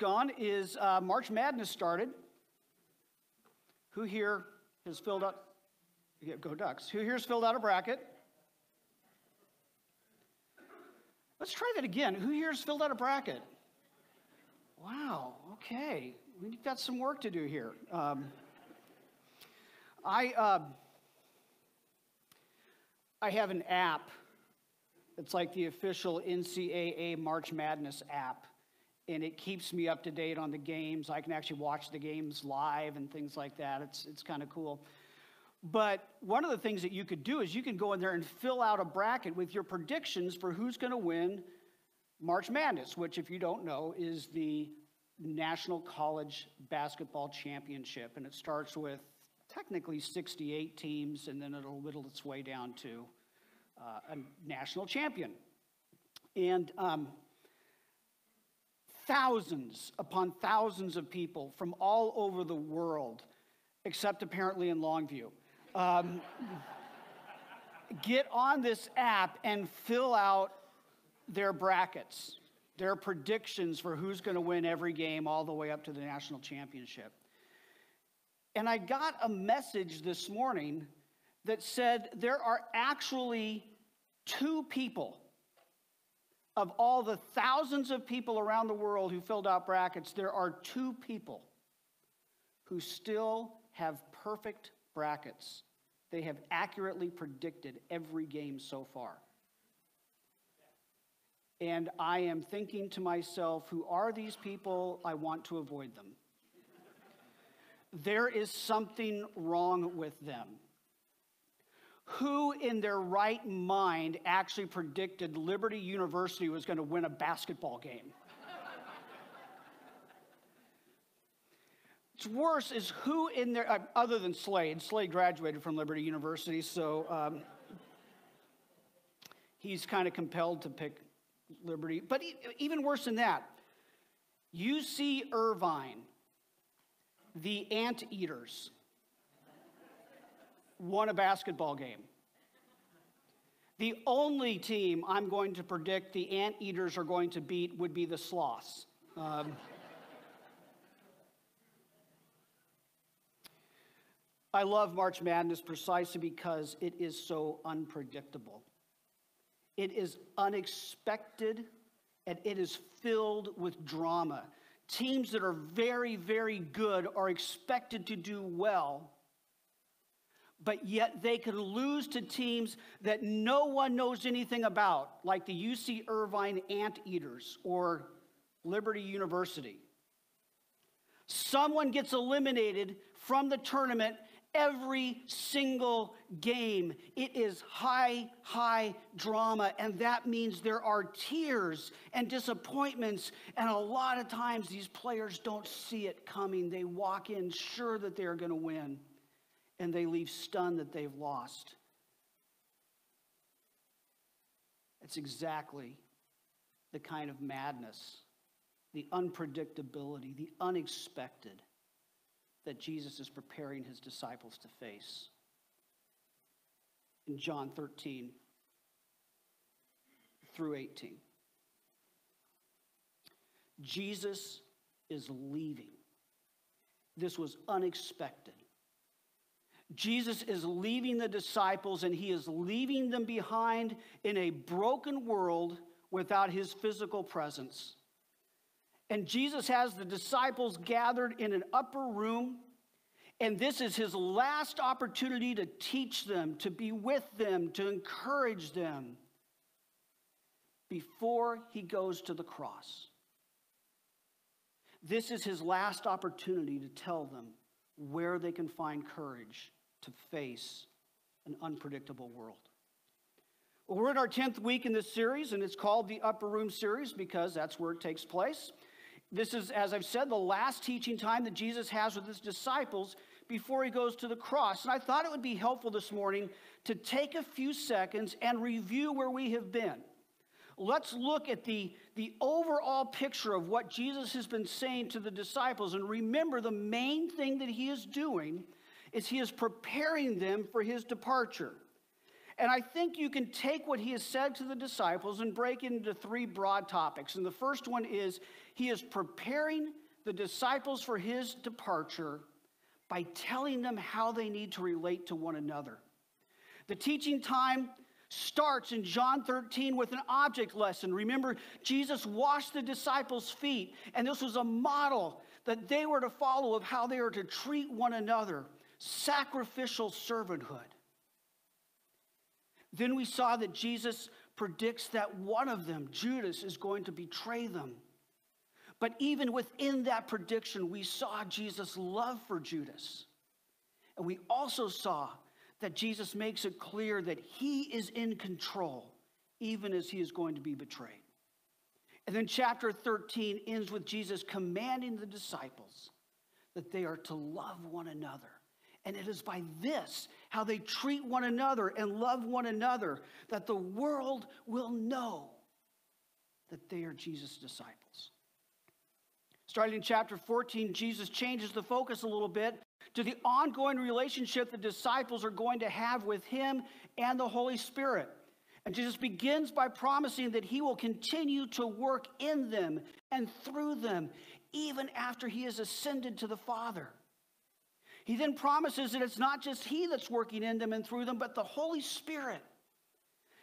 gone is uh, March Madness started. Who here has filled out? Yeah, go Ducks. Who here has filled out a bracket? Let's try that again. Who here has filled out a bracket? Wow, okay. We've got some work to do here. Um, I, uh, I have an app. It's like the official NCAA March Madness app, and it keeps me up to date on the games. I can actually watch the games live and things like that. It's, it's kind of cool. But one of the things that you could do is you can go in there and fill out a bracket with your predictions for who's going to win March Madness, which, if you don't know, is the National College Basketball Championship. And it starts with technically 68 teams, and then it'll whittle its way down to uh, a national champion. And um, thousands upon thousands of people from all over the world, except apparently in Longview, um, get on this app and fill out their brackets, their predictions for who's going to win every game all the way up to the national championship. And I got a message this morning that said there are actually two people of all the thousands of people around the world who filled out brackets, there are two people who still have perfect brackets. They have accurately predicted every game so far. And I am thinking to myself, who are these people? I want to avoid them. there is something wrong with them. Who in their right mind actually predicted Liberty University was going to win a basketball game? What's worse is who in there, uh, other than Slade, Slade graduated from Liberty University, so um, he's kind of compelled to pick Liberty. But even worse than that, UC Irvine, the Anteaters, won a basketball game. The only team I'm going to predict the Anteaters are going to beat would be the Sloths. Um, I love March Madness precisely because it is so unpredictable. It is unexpected and it is filled with drama. Teams that are very, very good are expected to do well, but yet they can lose to teams that no one knows anything about, like the UC Irvine Anteaters or Liberty University. Someone gets eliminated from the tournament every single game. It is high, high drama, and that means there are tears and disappointments. And a lot of times, these players don't see it coming. They walk in sure that they're going to win, and they leave stunned that they've lost. It's exactly the kind of madness, the unpredictability, the unexpected that Jesus is preparing his disciples to face. In John 13 through 18, Jesus is leaving. This was unexpected. Jesus is leaving the disciples and he is leaving them behind in a broken world without his physical presence. And Jesus has the disciples gathered in an upper room. And this is his last opportunity to teach them, to be with them, to encourage them before he goes to the cross. This is his last opportunity to tell them where they can find courage to face an unpredictable world. Well, we're in our 10th week in this series, and it's called the Upper Room Series because that's where it takes place. This is, as I've said, the last teaching time that Jesus has with his disciples before he goes to the cross. And I thought it would be helpful this morning to take a few seconds and review where we have been. Let's look at the, the overall picture of what Jesus has been saying to the disciples. And remember, the main thing that he is doing is he is preparing them for his departure. And I think you can take what he has said to the disciples and break it into three broad topics. And the first one is he is preparing the disciples for his departure by telling them how they need to relate to one another. The teaching time starts in John 13 with an object lesson. Remember, Jesus washed the disciples' feet, and this was a model that they were to follow of how they were to treat one another sacrificial servanthood. Then we saw that Jesus predicts that one of them, Judas, is going to betray them. But even within that prediction, we saw Jesus' love for Judas. And we also saw that Jesus makes it clear that he is in control, even as he is going to be betrayed. And then chapter 13 ends with Jesus commanding the disciples that they are to love one another. And it is by this, how they treat one another and love one another, that the world will know that they are Jesus' disciples. Starting in chapter 14, Jesus changes the focus a little bit to the ongoing relationship the disciples are going to have with him and the Holy Spirit. And Jesus begins by promising that he will continue to work in them and through them, even after he has ascended to the Father. He then promises that it's not just he that's working in them and through them, but the Holy Spirit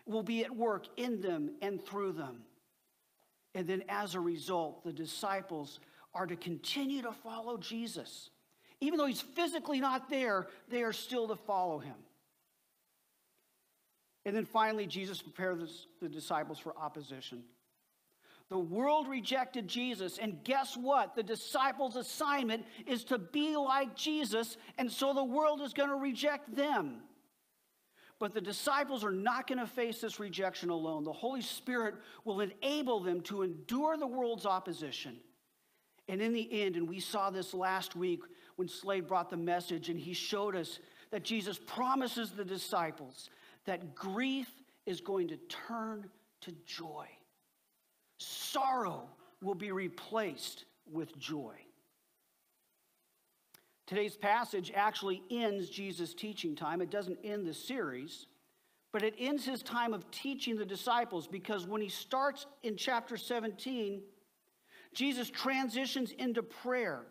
will be at work in them and through them. And then as a result, the disciples are to continue to follow Jesus even though he's physically not there, they are still to follow him. And then finally, Jesus prepares the disciples for opposition. The world rejected Jesus, and guess what? The disciples' assignment is to be like Jesus, and so the world is going to reject them. But the disciples are not going to face this rejection alone. The Holy Spirit will enable them to endure the world's opposition. And in the end, and we saw this last week when Slade brought the message and he showed us that Jesus promises the disciples that grief is going to turn to joy. Sorrow will be replaced with joy. Today's passage actually ends Jesus' teaching time. It doesn't end the series, but it ends his time of teaching the disciples because when he starts in chapter 17, Jesus transitions into prayer.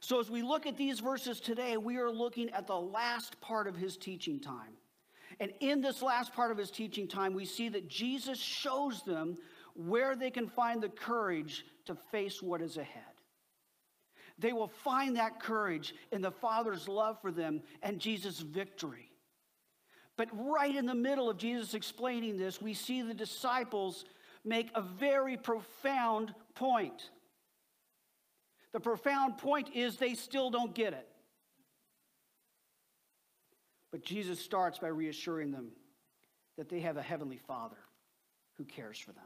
So, as we look at these verses today, we are looking at the last part of his teaching time. And in this last part of his teaching time, we see that Jesus shows them where they can find the courage to face what is ahead. They will find that courage in the Father's love for them and Jesus' victory. But right in the middle of Jesus explaining this, we see the disciples make a very profound point. The profound point is they still don't get it. But Jesus starts by reassuring them that they have a heavenly Father who cares for them.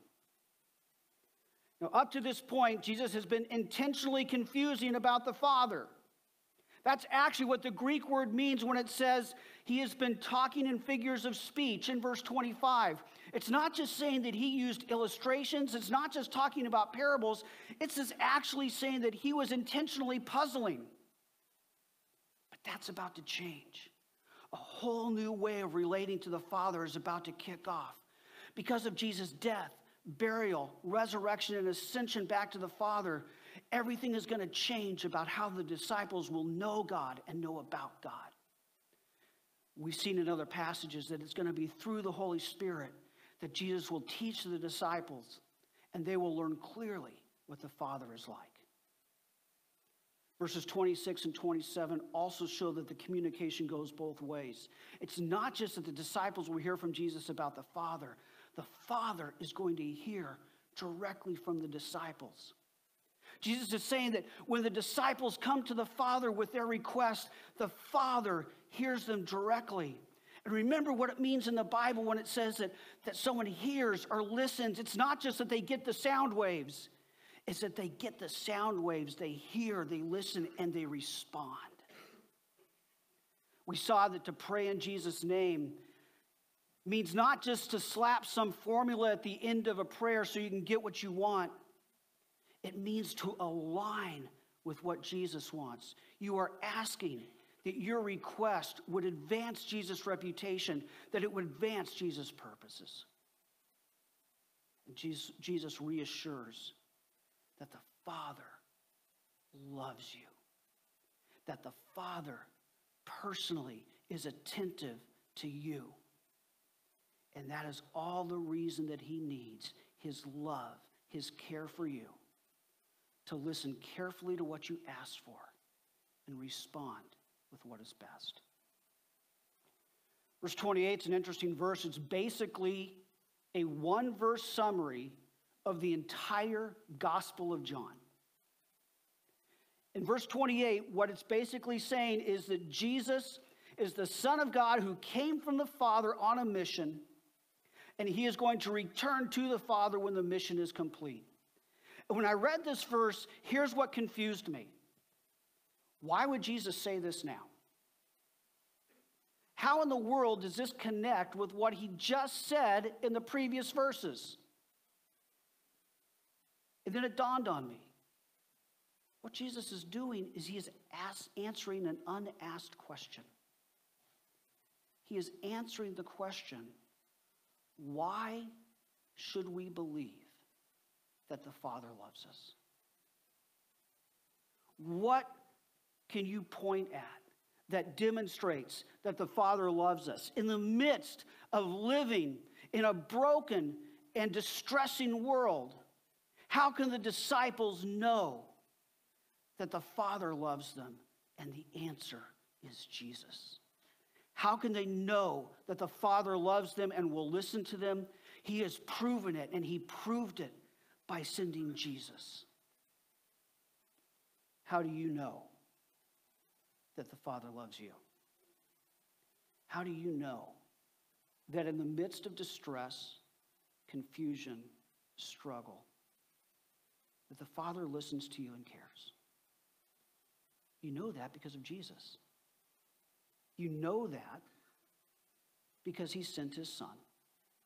Now, up to this point, Jesus has been intentionally confusing about the Father. That's actually what the Greek word means when it says he has been talking in figures of speech in verse 25. It's not just saying that he used illustrations, it's not just talking about parables, it's just actually saying that he was intentionally puzzling. But that's about to change. A whole new way of relating to the Father is about to kick off. Because of Jesus' death, burial, resurrection, and ascension back to the Father, everything is going to change about how the disciples will know God and know about God. We've seen in other passages that it's going to be through the Holy Spirit that Jesus will teach the disciples and they will learn clearly what the Father is like. Verses 26 and 27 also show that the communication goes both ways. It's not just that the disciples will hear from Jesus about the Father, the Father is going to hear directly from the disciples. Jesus is saying that when the disciples come to the Father with their request, the Father hears them directly. And remember what it means in the Bible when it says that, that someone hears or listens. It's not just that they get the sound waves, it's that they get the sound waves, they hear, they listen, and they respond. We saw that to pray in Jesus' name means not just to slap some formula at the end of a prayer so you can get what you want. It means to align with what Jesus wants. You are asking that your request would advance Jesus' reputation, that it would advance Jesus' purposes. Jesus reassures that the Father loves you, that the Father personally is attentive to you. And that is all the reason that he needs his love, his care for you, to listen carefully to what you ask for and respond with what is best. Verse 28 is an interesting verse. It's basically a one verse summary of the entire Gospel of John. In verse 28, what it's basically saying is that Jesus is the Son of God who came from the Father on a mission, and he is going to return to the Father when the mission is complete. When I read this verse, here's what confused me. Why would Jesus say this now? How in the world does this connect with what he just said in the previous verses? And then it dawned on me. What Jesus is doing is he is ask, answering an unasked question. He is answering the question why should we believe that the Father loves us? What can you point at that demonstrates that the Father loves us in the midst of living in a broken and distressing world? How can the disciples know that the Father loves them? And the answer is Jesus. How can they know that the Father loves them and will listen to them? He has proven it, and He proved it by sending Jesus. How do you know that the Father loves you? How do you know that in the midst of distress, confusion, struggle, that the Father listens to you and cares? You know that because of Jesus. You know that because he sent his son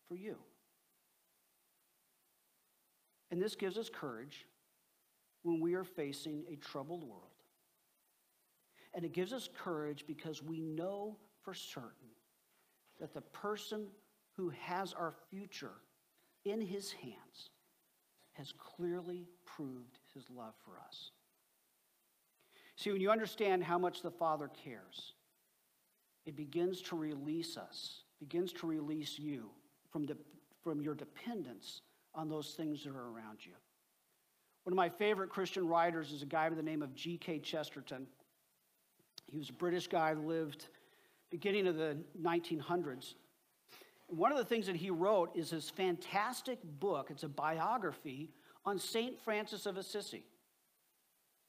for you. And this gives us courage when we are facing a troubled world. And it gives us courage because we know for certain that the person who has our future in his hands has clearly proved his love for us. See, when you understand how much the Father cares, it begins to release us, begins to release you from, the, from your dependence on those things that are around you. One of my favorite Christian writers is a guy by the name of G.K. Chesterton. He was a British guy, lived beginning of the 1900s. One of the things that he wrote is his fantastic book. It's a biography on St. Francis of Assisi.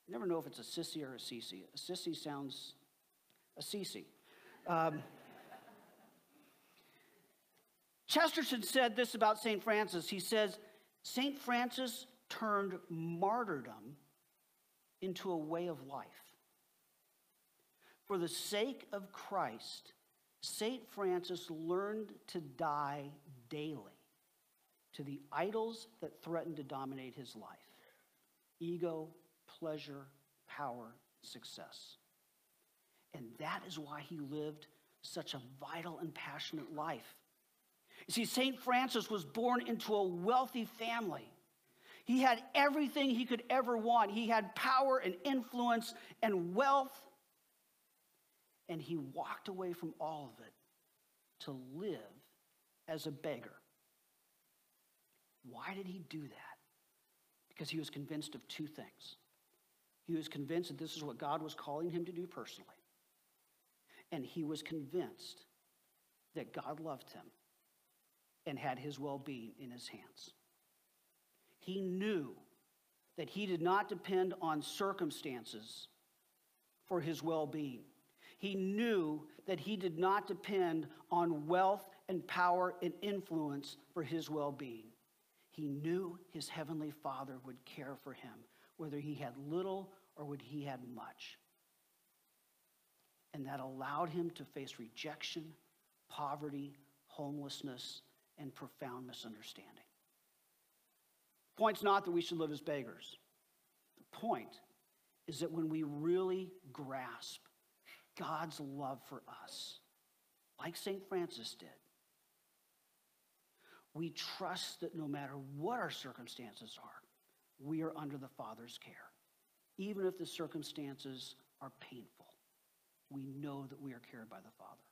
You never know if it's Assisi or Assisi. Assisi sounds Assisi. Um, Chesterton said this about St. Francis. He says, St. Francis turned martyrdom into a way of life. For the sake of Christ, St. Francis learned to die daily to the idols that threatened to dominate his life ego, pleasure, power, success. And that is why he lived such a vital and passionate life. You see, St. Francis was born into a wealthy family. He had everything he could ever want. He had power and influence and wealth. And he walked away from all of it to live as a beggar. Why did he do that? Because he was convinced of two things. He was convinced that this is what God was calling him to do personally. And he was convinced that God loved him and had his well being in his hands. He knew that he did not depend on circumstances for his well being. He knew that he did not depend on wealth and power and influence for his well being. He knew his heavenly Father would care for him, whether he had little or would he had much and that allowed him to face rejection, poverty, homelessness, and profound misunderstanding. The point's not that we should live as beggars. The point is that when we really grasp God's love for us, like St. Francis did. We trust that no matter what our circumstances are, we are under the Father's care. Even if the circumstances are painful, we know that we are cared by the Father.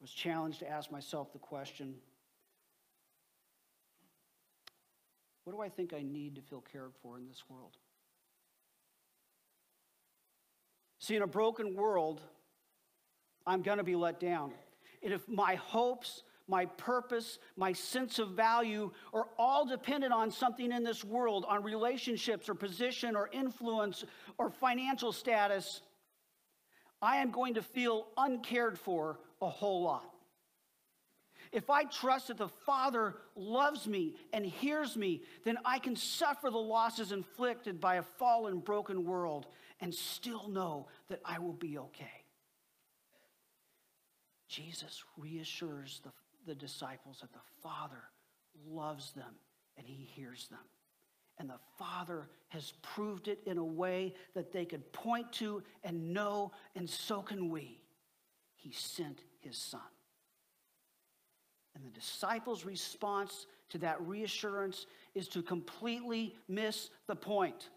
I was challenged to ask myself the question what do I think I need to feel cared for in this world? See, in a broken world, I'm going to be let down. And if my hopes, my purpose, my sense of value are all dependent on something in this world, on relationships or position or influence or financial status, I am going to feel uncared for a whole lot. If I trust that the Father loves me and hears me, then I can suffer the losses inflicted by a fallen, broken world and still know that I will be okay. Jesus reassures the, the disciples that the Father loves them and he hears them. And the Father has proved it in a way that they could point to and know, and so can we. He sent his Son. And the disciples' response to that reassurance is to completely miss the point.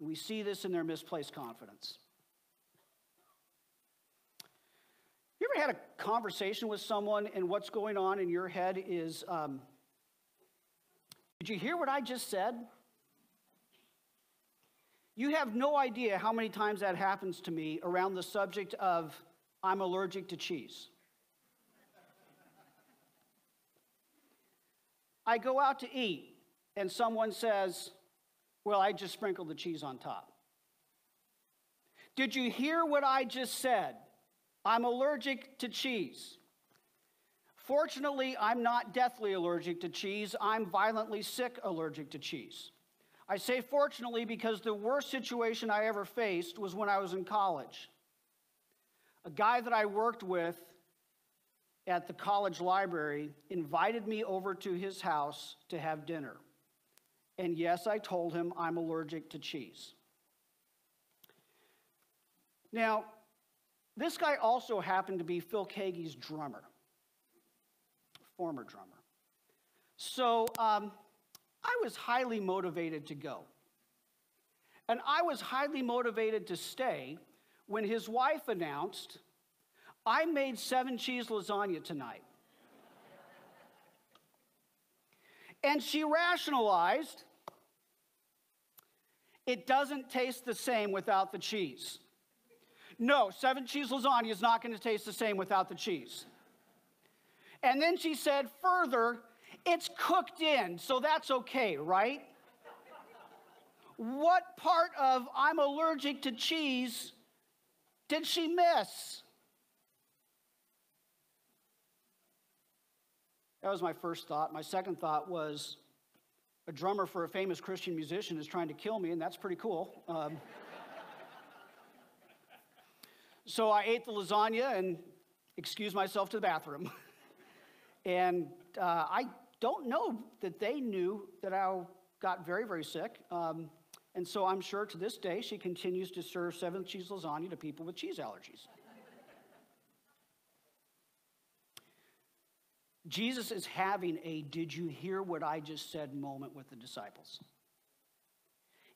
We see this in their misplaced confidence. You ever had a conversation with someone and what's going on in your head is, um, did you hear what I just said? You have no idea how many times that happens to me around the subject of I'm allergic to cheese. I go out to eat and someone says, Well, I just sprinkled the cheese on top. Did you hear what I just said? I'm allergic to cheese. Fortunately, I'm not deathly allergic to cheese. I'm violently sick allergic to cheese. I say fortunately because the worst situation I ever faced was when I was in college. A guy that I worked with at the college library invited me over to his house to have dinner. And yes, I told him I'm allergic to cheese. Now, this guy also happened to be Phil Keaggy's drummer, former drummer. So um, I was highly motivated to go. And I was highly motivated to stay when his wife announced I made seven cheese lasagna tonight. and she rationalized it doesn't taste the same without the cheese. No, seven cheese lasagna is not going to taste the same without the cheese. And then she said, further, it's cooked in, so that's okay, right? what part of I'm allergic to cheese did she miss? That was my first thought. My second thought was a drummer for a famous Christian musician is trying to kill me, and that's pretty cool. Um, so I ate the lasagna and excused myself to the bathroom. and uh, I don't know that they knew that I got very, very sick. Um, and so I'm sure to this day she continues to serve seven cheese lasagna to people with cheese allergies. Jesus is having a did you hear what I just said moment with the disciples.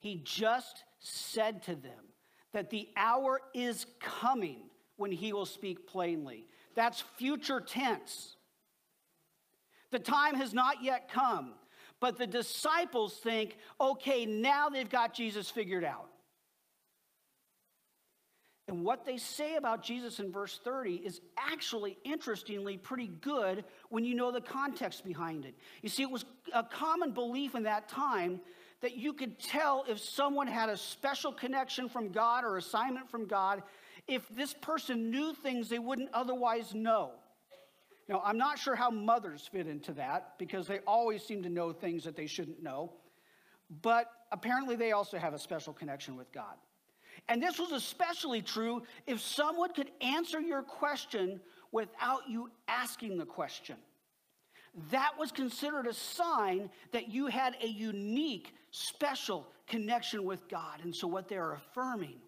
He just said to them that the hour is coming when he will speak plainly. That's future tense. The time has not yet come, but the disciples think, okay, now they've got Jesus figured out. And what they say about Jesus in verse 30 is actually, interestingly, pretty good when you know the context behind it. You see, it was a common belief in that time that you could tell if someone had a special connection from God or assignment from God if this person knew things they wouldn't otherwise know. Now, I'm not sure how mothers fit into that because they always seem to know things that they shouldn't know, but apparently they also have a special connection with God. And this was especially true if someone could answer your question without you asking the question. that was considered a sign that you had a unique, special connection with God. And so, what they're affirming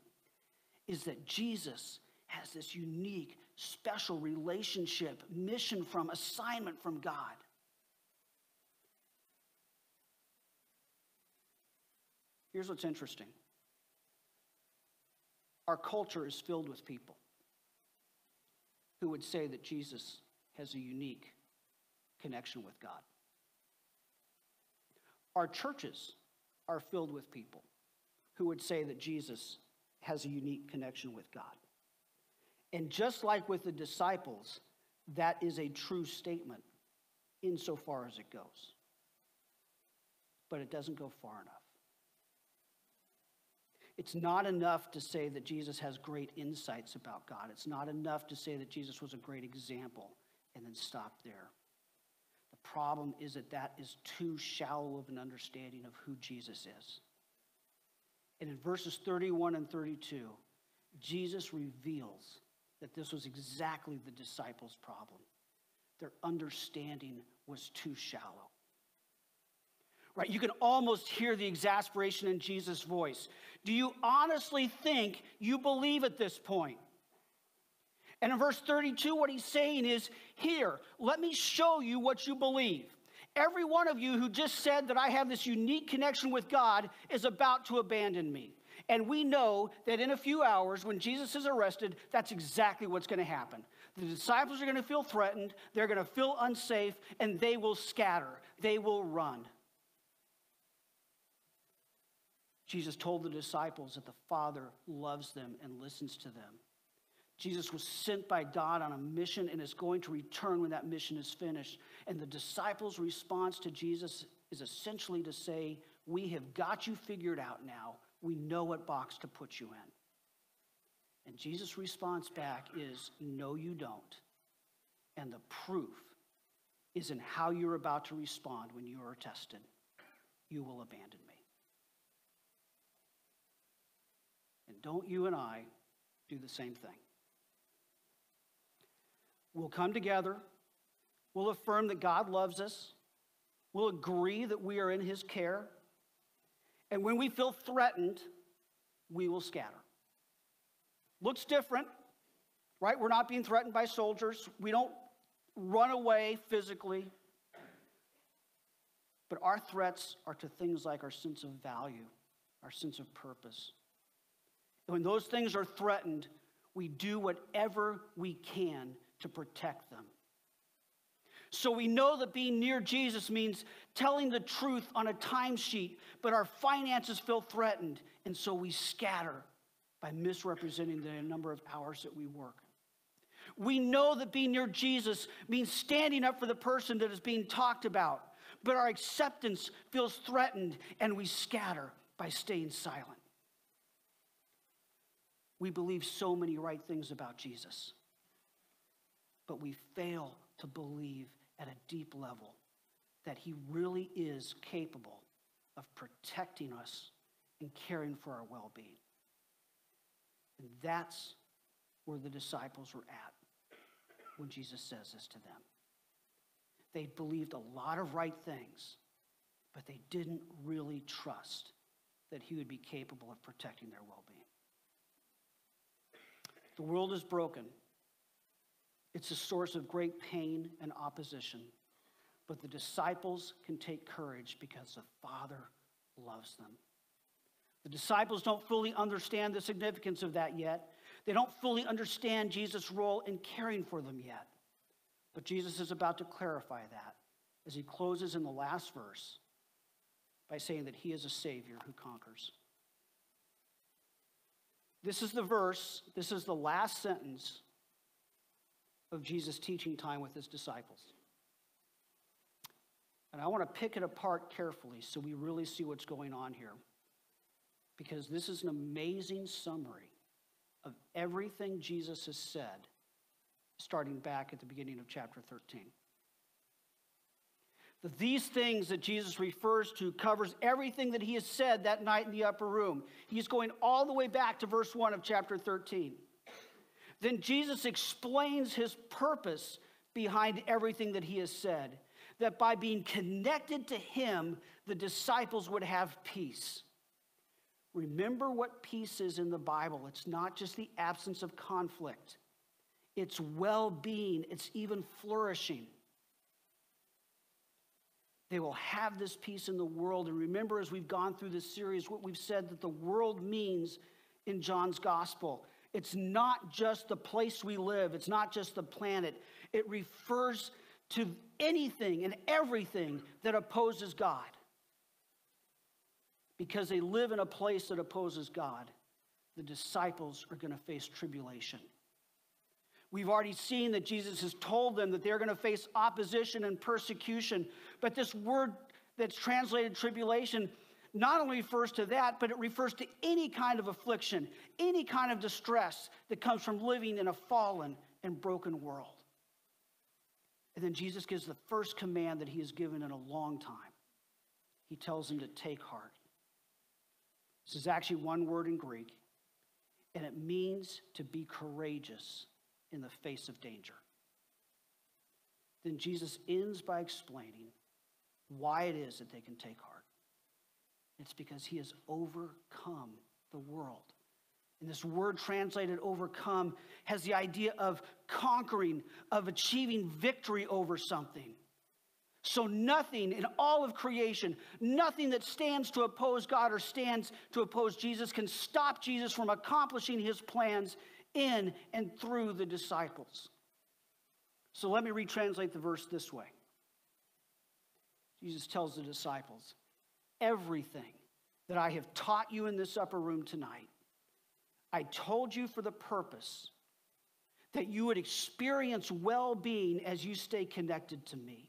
is that Jesus has this unique, special relationship, mission from, assignment from God. Here's what's interesting our culture is filled with people who would say that Jesus has a unique connection with God. Our churches are filled with people who would say that Jesus has a unique connection with God. And just like with the disciples, that is a true statement insofar as it goes. But it doesn't go far enough. It's not enough to say that Jesus has great insights about God. It's not enough to say that Jesus was a great example and then stop there. The problem is that that is too shallow of an understanding of who Jesus is. And in verses 31 and 32, Jesus reveals that this was exactly the disciples' problem. Their understanding was too shallow. Right? You can almost hear the exasperation in Jesus' voice. Do you honestly think you believe at this point? And in verse 32, what he's saying is, Here, let me show you what you believe. Every one of you who just said that I have this unique connection with God is about to abandon me. And we know that in a few hours, when Jesus is arrested, that's exactly what's going to happen. The disciples are going to feel threatened, they're going to feel unsafe, and they will scatter, they will run. Jesus told the disciples that the Father loves them and listens to them. Jesus was sent by God on a mission and is going to return when that mission is finished. And the disciples' response to Jesus is essentially to say, We have got you figured out now. We know what box to put you in. And Jesus' response back is, No, you don't. And the proof is in how you're about to respond when you are tested. You will abandon me. And don't you and I do the same thing. We'll come together. We'll affirm that God loves us. We'll agree that we are in His care. And when we feel threatened, we will scatter. Looks different, right? We're not being threatened by soldiers. We don't run away physically. But our threats are to things like our sense of value, our sense of purpose. When those things are threatened, we do whatever we can to protect them. So we know that being near Jesus means telling the truth on a timesheet, but our finances feel threatened, and so we scatter by misrepresenting the number of hours that we work. We know that being near Jesus means standing up for the person that is being talked about, but our acceptance feels threatened, and we scatter by staying silent. We believe so many right things about Jesus but we fail to believe at a deep level that He really is capable of protecting us and caring for our well being. And that's where the disciples were at when Jesus says this to them. They believed a lot of right things, but they didn't really trust that He would be capable of protecting their well being. The world is broken it's a source of great pain and opposition. But the disciples can take courage because the Father loves them. The disciples don't fully understand the significance of that yet. They don't fully understand Jesus' role in caring for them yet. But Jesus is about to clarify that as he closes in the last verse by saying that he is a Savior who conquers. This is the verse, this is the last sentence of Jesus' teaching time with his disciples. And I want to pick it apart carefully so we really see what's going on here. Because this is an amazing summary of everything Jesus has said, starting back at the beginning of chapter 13. These things that Jesus refers to covers everything that he has said that night in the upper room. He's going all the way back to verse 1 of chapter 13. Then Jesus explains his purpose behind everything that he has said. that by being connected to him, the disciples would have peace. Remember what peace is in the Bible. It's not just the absence of conflict, it's well being, it's even flourishing. They will have this peace in the world. And remember, as we've gone through this series, what we've said that the world means in John's gospel. It's not just the place we live, it's not just the planet. It refers to anything and everything that opposes God. Because they live in a place that opposes God, the disciples are going to face tribulation. We've already seen that Jesus has told them that they're going to face opposition and persecution. But this word that's translated tribulation not only refers to that, but it refers to any kind of affliction, any kind of distress that comes from living in a fallen and broken world. And then Jesus gives the first command that he has given in a long time. He tells them to take heart. This is actually one word in Greek, and it means to be courageous in the face of danger. Then Jesus ends by explaining why it is that they can take heart. It's because he has overcome the world. And this word translated overcome has the idea of conquering, of achieving victory over something. So, nothing in all of creation, nothing that stands to oppose God or stands to oppose Jesus can stop Jesus from accomplishing his plans in and through the disciples. So let me retranslate the verse this way Jesus tells the disciples, Everything that I have taught you in this upper room tonight, I told you for the purpose that you would experience well being as you stay connected to me.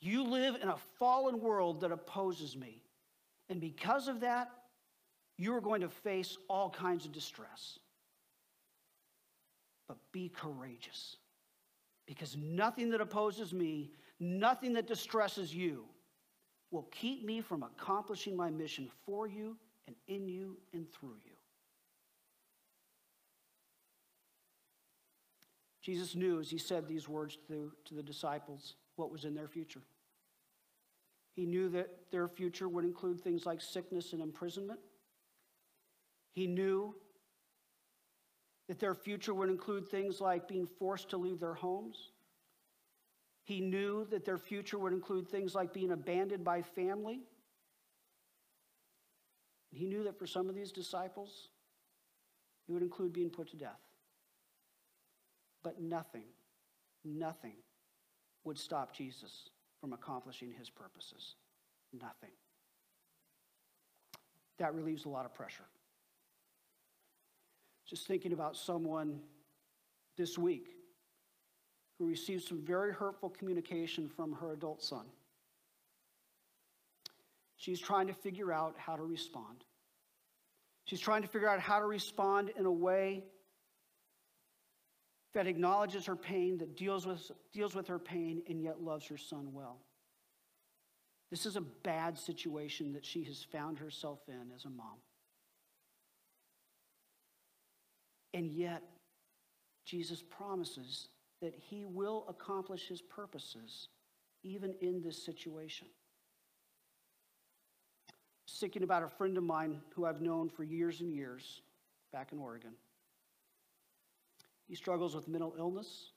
You live in a fallen world that opposes me. And because of that, you are going to face all kinds of distress but be courageous. Because nothing that opposes me, nothing that distresses you, will keep me from accomplishing my mission for you and in you and through you. Jesus knew as he said these words to, to the disciples what was in their future. He knew that their future would include things like sickness and imprisonment. He knew that their future would include things like being forced to leave their homes. He knew that their future would include things like being abandoned by family. He knew that for some of these disciples, it would include being put to death. But nothing, nothing would stop Jesus from accomplishing his purposes. Nothing. That relieves a lot of pressure. Just thinking about someone this week who received some very hurtful communication from her adult son. She's trying to figure out how to respond. She's trying to figure out how to respond in a way that acknowledges her pain, that deals with, deals with her pain, and yet loves her son well. This is a bad situation that she has found herself in as a mom. And yet, Jesus promises that he will accomplish his purposes even in this situation. Thinking about a friend of mine who I've known for years and years back in Oregon. He struggles with mental illness,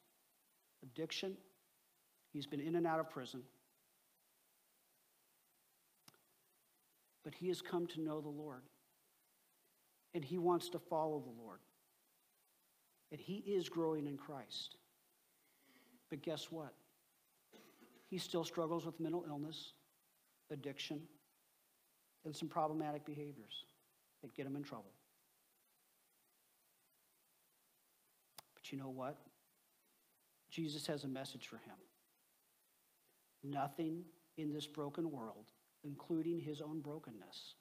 addiction. He's been in and out of prison. But he has come to know the Lord. And he wants to follow the Lord that he is growing in Christ. But guess what? He still struggles with mental illness, addiction, and some problematic behaviors that get him in trouble. But you know what? Jesus has a message for him. Nothing in this broken world, including his own brokenness,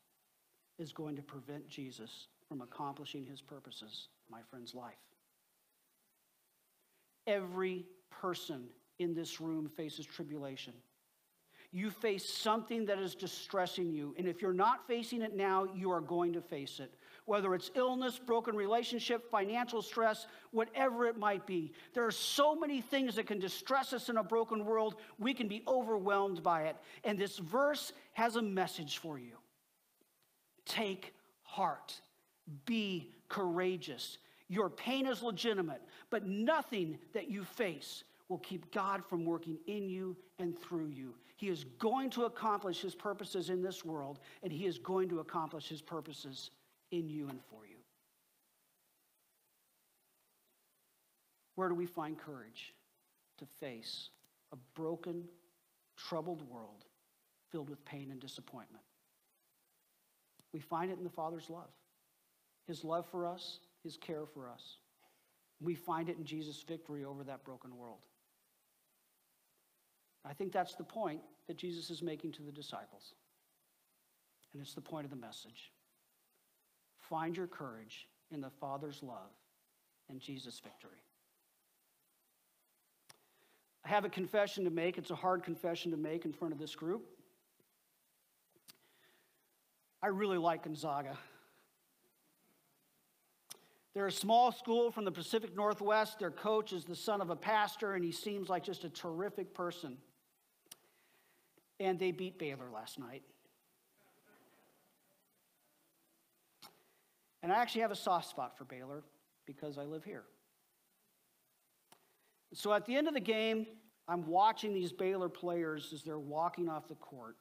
is going to prevent Jesus from accomplishing his purposes in my friend's life. Every person in this room faces tribulation. You face something that is distressing you. And if you're not facing it now, you are going to face it. whether it's illness, broken relationship, financial stress, whatever it might be. There are so many things that can distress us in a broken world, we can be overwhelmed by it. And this verse has a message for you take heart, be courageous. Your pain is legitimate, but nothing that you face will keep God from working in you and through you. He is going to accomplish his purposes in this world, and he is going to accomplish his purposes in you and for you. Where do we find courage to face a broken, troubled world filled with pain and disappointment? We find it in the Father's love, his love for us, his care for us. We find it in Jesus' victory over that broken world. I think that's the point that Jesus is making to the disciples. And it's the point of the message. Find your courage in the Father's love and Jesus' victory. I have a confession to make. It's a hard confession to make in front of this group. I really like Gonzaga. They're a small school from the Pacific Northwest. Their coach is the son of a pastor, and he seems like just a terrific person. And they beat Baylor last night. And I actually have a soft spot for Baylor because I live here. So at the end of the game, I'm watching these Baylor players as they're walking off the court,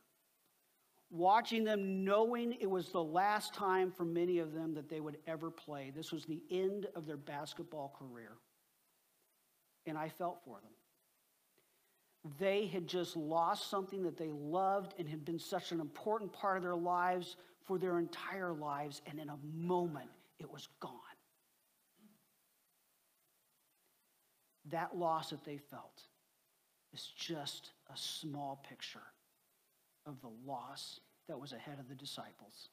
watching them knowing it was the last time for many of them that they would ever play. This was the end of their basketball career. And I felt for them. They had just lost something that they loved and had been such an important part of their lives for their entire lives, and in a moment, it was gone. That loss that they felt is just a small picture of the loss that was ahead of the disciples.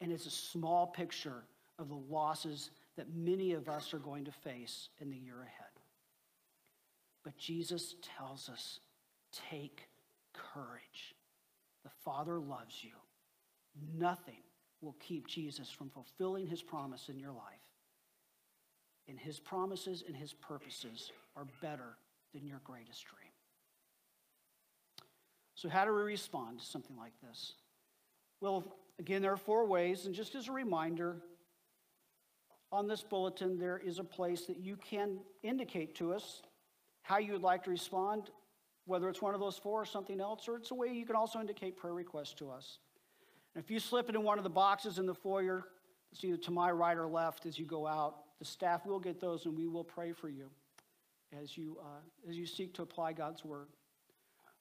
And it's a small picture of the losses that many of us are going to face in the year ahead. But Jesus tells us take courage. The Father loves you. Nothing will keep Jesus from fulfilling his promise in your life. And his promises and his purposes are better than your greatest dream. So, how do we respond to something like this? Well, again, there are four ways. And just as a reminder, on this bulletin, there is a place that you can indicate to us how you would like to respond, whether it's one of those four or something else, or it's a way you can also indicate prayer requests to us. And if you slip it in one of the boxes in the foyer, it's either to my right or left as you go out, the staff will get those and we will pray for you as you, uh, as you seek to apply God's word.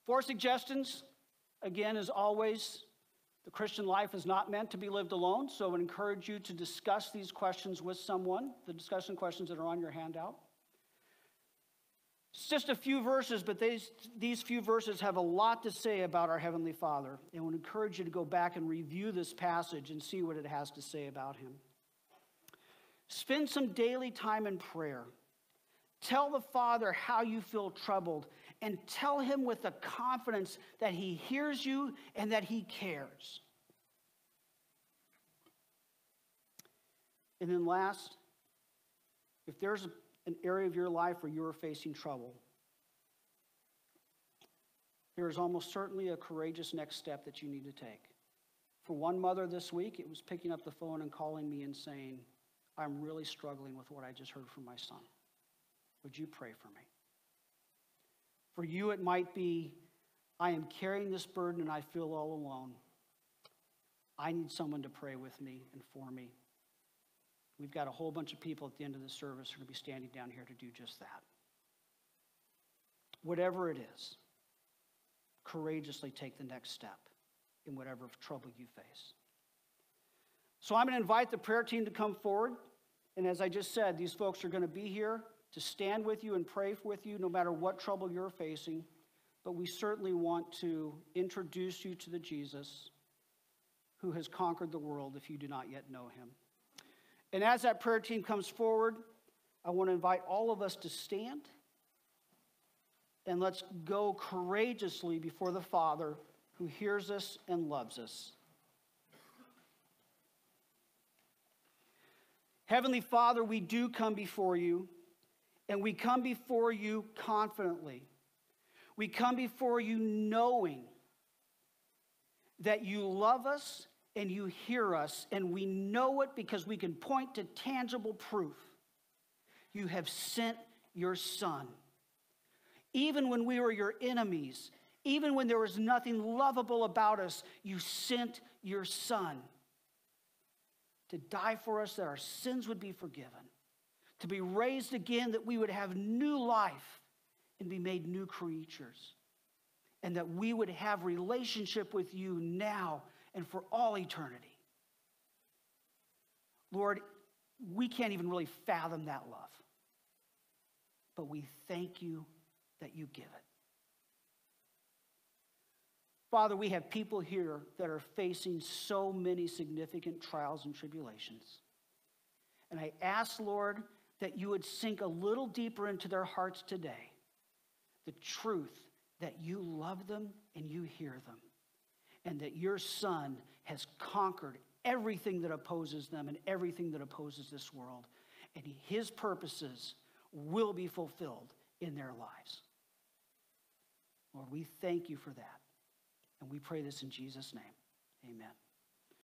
Four suggestions, again, as always, the Christian life is not meant to be lived alone, so I would encourage you to discuss these questions with someone, the discussion questions that are on your handout. It's just a few verses, but these, these few verses have a lot to say about our Heavenly Father. And would encourage you to go back and review this passage and see what it has to say about Him. Spend some daily time in prayer. Tell the Father how you feel troubled and tell Him with the confidence that He hears you and that He cares. And then, last, if there's an area of your life where you are facing trouble, there is almost certainly a courageous next step that you need to take. For one mother this week, it was picking up the phone and calling me and saying, I'm really struggling with what I just heard from my son. Would you pray for me? For you, it might be, I am carrying this burden and I feel all alone. I need someone to pray with me and for me. We've got a whole bunch of people at the end of the service who are going to be standing down here to do just that. Whatever it is, courageously take the next step in whatever trouble you face. So I'm going to invite the prayer team to come forward. And as I just said, these folks are going to be here to stand with you and pray with you no matter what trouble you're facing. But we certainly want to introduce you to the Jesus who has conquered the world if you do not yet know him. And as that prayer team comes forward, I want to invite all of us to stand and let's go courageously before the Father who hears us and loves us. Heavenly Father, we do come before you, and we come before you confidently. We come before you knowing that you love us and you hear us, and we know it because we can point to tangible proof. You have sent your Son. Even when we were your enemies, even when there was nothing lovable about us, you sent your Son to die for us that our sins would be forgiven, to be raised again that we would have new life and be made new creatures, and that we would have relationship with you now and for all eternity. Lord, we can't even really fathom that love, but we thank you that you give it. Father, we have people here that are facing so many significant trials and tribulations. And I ask, Lord, that you would sink a little deeper into their hearts today the truth that you love them and you hear them, and that your Son has conquered everything that opposes them and everything that opposes this world, and his purposes will be fulfilled in their lives. Lord, we thank you for that. And we pray this in Jesus' name. Amen.